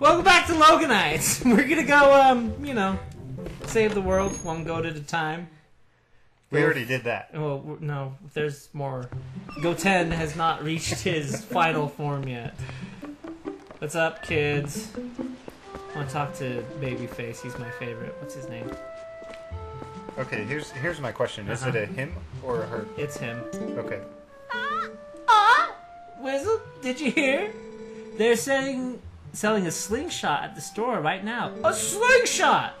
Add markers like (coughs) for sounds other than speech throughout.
Welcome back to Loganites. (laughs) We're gonna go, um, you know, save the world one goat at a time. We already did that. Well, no, there's more. Goten has not (laughs) reached his final form yet. What's up, kids? I want to talk to Babyface. He's my favorite. What's his name? Okay, here's here's my question. Is it Uh-huh. a him or a her? It's him. Okay. Ah, ah, Wizzle, did you hear? They're selling selling a slingshot at the store right now. A slingshot!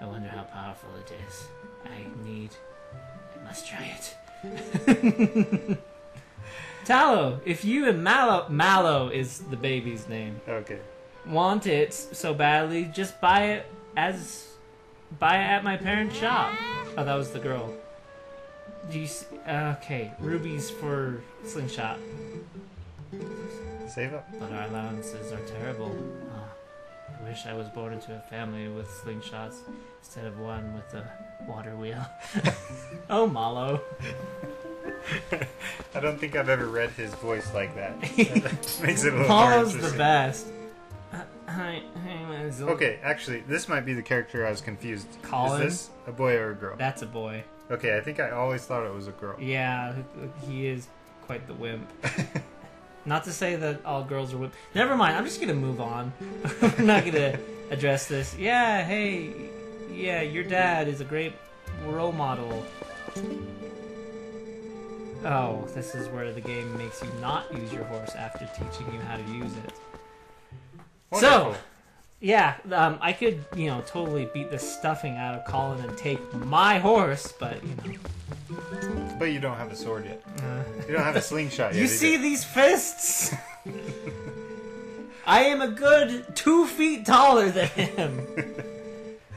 I wonder how powerful it is. I need. I must try it. (laughs) Talo, if you and Malo Malo is the baby's name. Okay. Want it so badly, just buy it as buy it at my parents' shop. Oh, that was the girl. Do you see, okay? Rubies for slingshot. Save up. But our allowances are terrible. Ah, I wish I was born into a family with slingshots instead of one with a water wheel. (laughs) oh, Malo. (laughs) I don't think I've ever read his voice like that. That (laughs) makes it a little more Malo's the best. Uh, hi, hi, Okay, actually, this might be the character I was confused. Colin? Is this a boy or a girl? That's a boy. Okay, I think I always thought it was a girl. Yeah, he is quite the wimp. Not to say that all girls are wimp. Never mind. I'm just gonna move on. (laughs) I'm not gonna address this. Yeah, hey, yeah, your dad is a great role model. Oh, this is where the game makes you not use your horse after teaching you how to use it. So, yeah, um, I could, you know, totally beat the stuffing out of Colin and take my horse, but you know. But you don't have a sword yet. Uh, You don't have a slingshot yet. You either. see these fists? (laughs) I am a good two feet taller than him.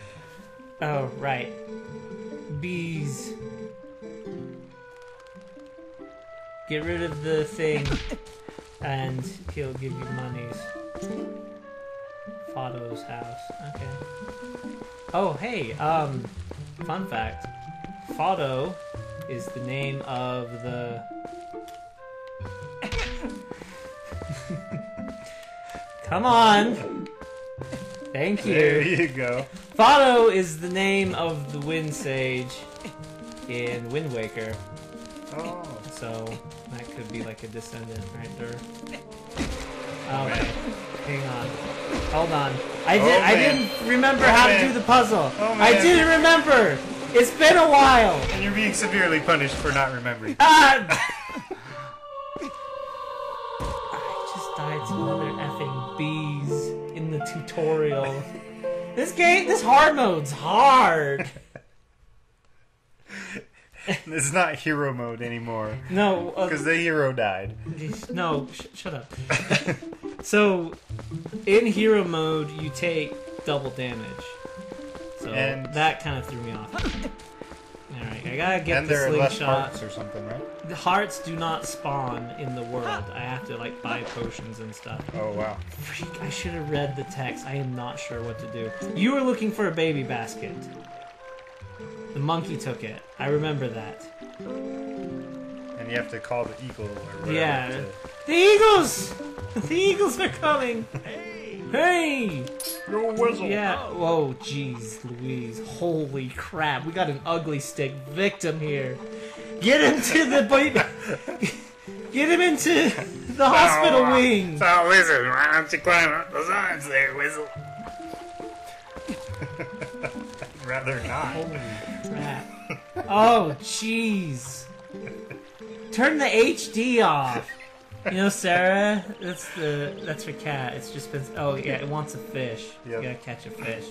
(laughs) oh, right. Bees. Get rid of the thing, and he'll give you monies. Fado's house. Okay. Oh, hey, um, fun fact. Fado is the name of the (laughs) Come on. Thank you. There you. go. Fado is the name of the Wind Sage in Wind Waker, Oh. so that could be like a descendant right there. Okay, oh, oh, hang on. Hold on. I Oh, did, I didn't remember Oh, how to do the puzzle. Oh, I didn't remember. It's been a while. And you're being severely punished for not remembering. Ah! (laughs) I just died to other effing bees in the tutorial. This game, this hard mode's hard. (laughs) It's not hero mode anymore. No, uh, Because the hero died. no, sh- shut up. so, in hero mode, you take double damage. So And- that kind of threw me off. All right, I gotta get and the there are less slingshot. parts or something, right? The hearts do not spawn in the world. I have to like buy potions and stuff. Oh, wow. Freak, I should have read the text. I am not sure what to do. You were looking for a baby basket. The monkey took it. I remember that. And you have to call the eagle or whatever. Yeah. to- The eagles! (laughs) The eagles are coming! (laughs) Hey! Yo, whistle. Yeah. Whoa, jeez, Louise. Holy crap. We got an ugly stick victim here. Get him to the. (laughs) Get him into the hospital Oh, wing. So, listen, why don't you climb up the sides there, Whistle? Rather not. Holy crap. Oh, jeez. Turn the HD off. You know, Sarah, that's the that's for cat. It's just been. Oh yeah, it wants a fish. Yep. You gotta catch a fish.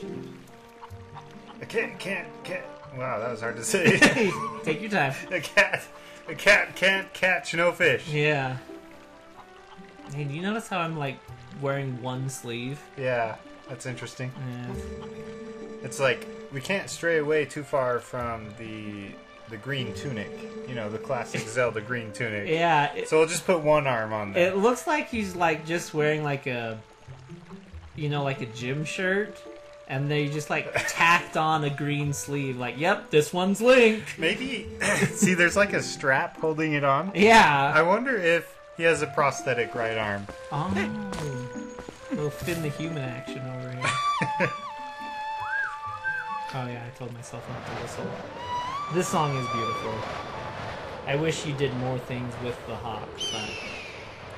A cat can't, can't. Wow, that was hard to say. (laughs) Take your time. a cat, a cat can't catch no fish. Yeah. Hey, do you notice how I'm like wearing one sleeve? Yeah, that's interesting. Yeah. It's like we can't stray away too far from the the green tunic. You know, the classic Zelda green tunic. Yeah. It, So we'll just put one arm on there. it looks like he's like just wearing like a, you know, like a gym shirt. And they just like (laughs) tacked on a green sleeve, like, yep, this one's Link. Maybe (laughs) see, there's like a strap holding it on. Yeah. I wonder if he has a prosthetic right arm. Oh. little Finn the Human action over here. (laughs) oh yeah, I told myself not to whistle. This song is beautiful. I wish you did more things with the hawk, but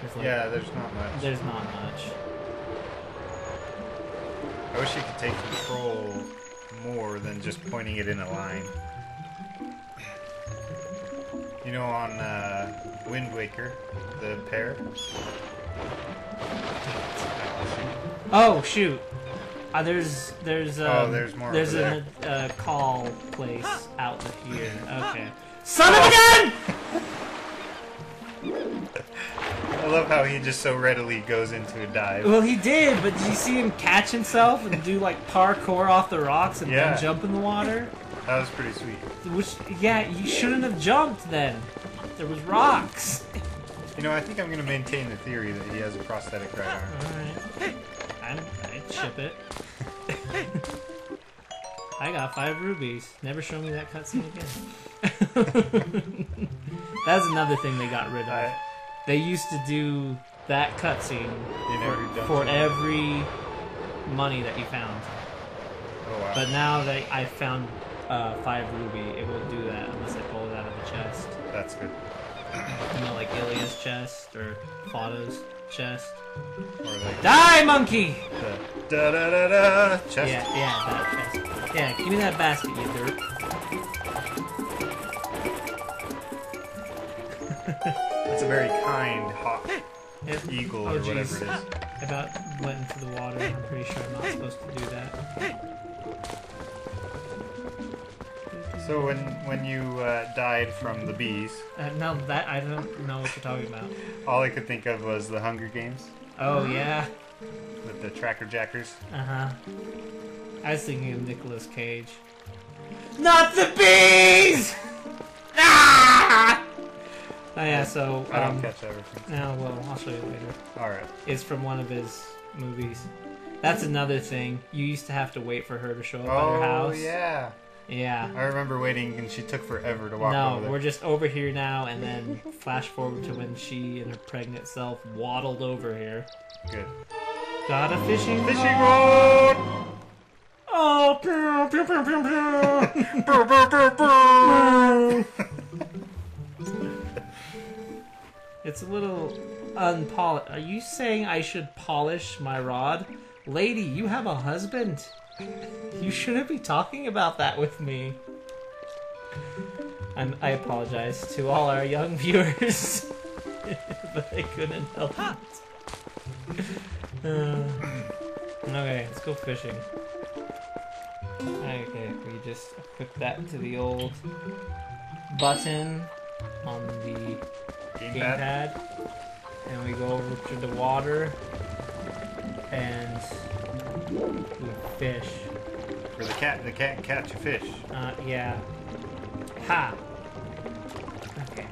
there's like, Yeah, there's not much. there's not much. I wish you could take control more than just pointing it in a line. You know, on uh, Wind Waker, the pair. Oh shoot! Uh, there's there's um, Oh, there's more There's over a uh, call place out here. Okay. Son of a gun! I love how he just so readily goes into a dive. Well, he did, but did you see him catch himself and do like parkour off the rocks and Yeah. then jump in the water? That was pretty sweet. Which, yeah, you shouldn't have jumped then. There was rocks. You know, I think I'm going to maintain the theory that he has a prosthetic right arm. Alright. I'd, I'd ship it. I got five rubies. Never show me that cutscene again. (laughs) That's another thing they got rid of. I, They used to do that cutscene dungeon. for every money that you found. Oh, wow. But now that I found uh, five ruby, it won't do that unless I pull it out of the chest. That's good. You know, like Ilia's chest or Fado's chest. Like Die, monkey! da da da da chest. Yeah, yeah, that chest. Yeah, give me that basket, you dirt. (laughs) It's a very kind hawk eagle Oh, or whatever it is. I about went into the water. I'm pretty sure I'm not supposed to do that. So when when you uh, died from the bees, Uh, no, that I don't know what you're talking about. All I could think of was the Hunger Games Oh yeah, with the Tracker Jackers. uh huh. I was thinking of Nicolas Cage. Not the bees! Ah! Oh yeah, so I don't um, catch everything. no, well, I'll show you later. All right. It's from one of his movies. That's another thing. You used to have to wait for her to show up at your Oh house. yeah, Yeah. I remember waiting, and she took forever to walk No, we're just over here now, and then flash forward to when she and her pregnant self waddled over here. Good. Got a fishing Fishing rod. Oh, pew, pew, pew, pew, pew. Brr, brr, brr, brr. It's a little unpolished. Are you saying I should polish my rod? Lady, you have a husband. You shouldn't be talking about that with me. I'm, I apologize to all our young (laughs) viewers, (laughs) but I couldn't help it. Uh, okay, let's go fishing. Okay, we just equip that to the old button on the Gamepad. gamepad, and we go over to the water, and fish. For the cat, the cat catch a fish. Uh, yeah. Ha! Okay.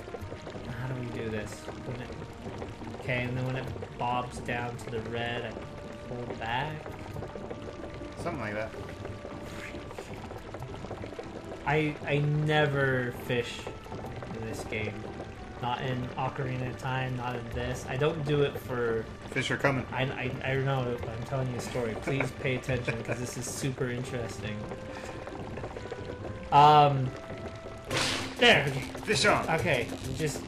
How do we do this? It... Okay, and then when it bobs down to the red, I pull back. Something like that. I I never fish in this game. Not in Ocarina of Time, not in this. I don't do it for Fish are coming. I, I, I don't know, I'm telling you a story. Please pay attention because this is super interesting. Um, there. Fish on. Okay, just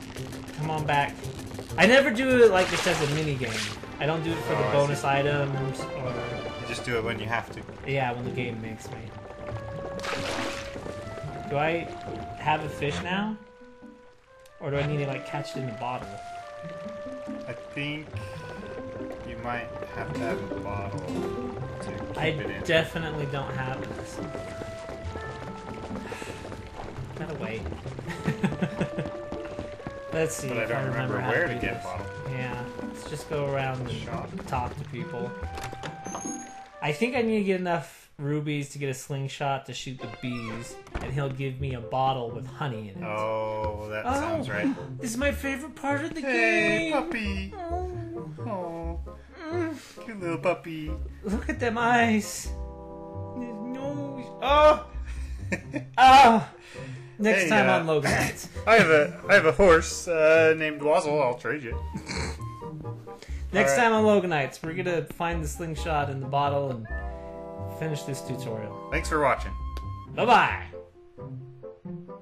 come on back. I never do it like this as a mini game. I don't do it for Oh, the bonus items or You just do it when you have to. yeah, when the game makes me. Do I have a fish now, or do I need to like catch it in the bottle? I think you might have to have a bottle to keep I it in. definitely don't have this. Gotta wait. (laughs) Let's see but I don't I remember, remember where to to get this. a bottle. Yeah, let's just go around and Shop. talk to people. I think I need to get enough rubies to get a slingshot to shoot the bees, and he'll give me a bottle with honey in it. Oh, that Oh, sounds right. This is my favorite part of the Hey, game. puppy. Oh, cute little puppy. Look at them eyes. His nose. Oh, oh. (laughs) Next Hey, time uh, on Loganites. (coughs) I have a I have a horse uh, named Wazzle. I'll trade you. Next Alright. time on Loganites, we're gonna find the slingshot in the bottle and finish this tutorial. Thanks for watching. Bye bye.